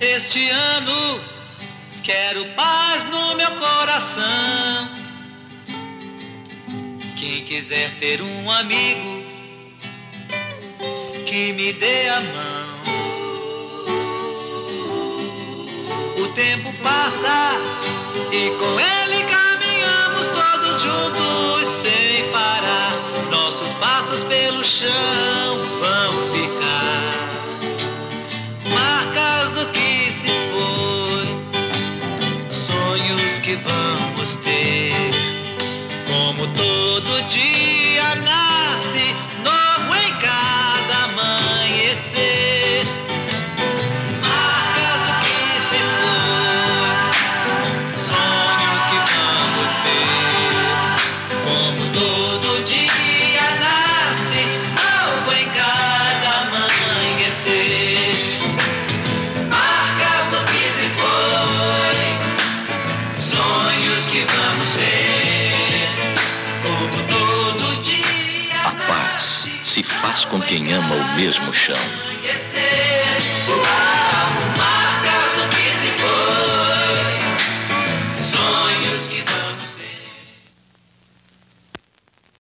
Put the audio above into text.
Este ano quero paz no meu coração. Quem quiser ter um amigo que me dê a mão. O tempo passa e com ele caminhamos todos juntos sem parar. Nossos passos pelo chão Cuban was dead. Se faz com quem ama o mesmo chão.